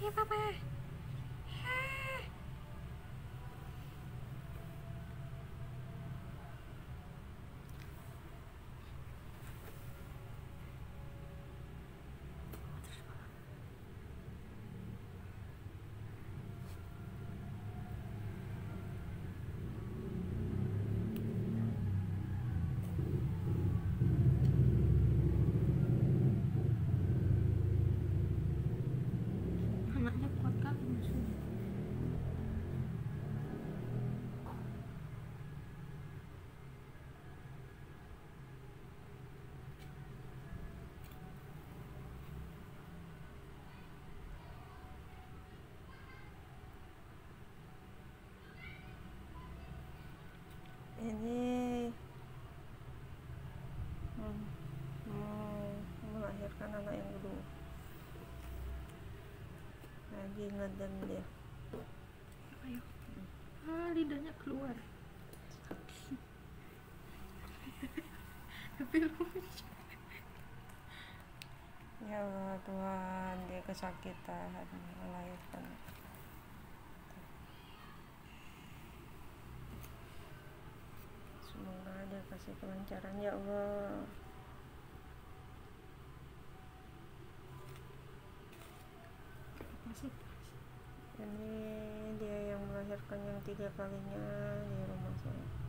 嘿，拜拜。Anaknya kuat kali musuhnya ini hmm, mau melahirkan anak yang kedua lagi ngeden dia. Ayo ah lidahnya keluar. Tapi lucu. Ya Allah Tuhan dia kesakitan melahirkan. Semoga dia kasih kelancaran ya Allah ini dia yang melahirkan yang tiga kalinya di rumah saya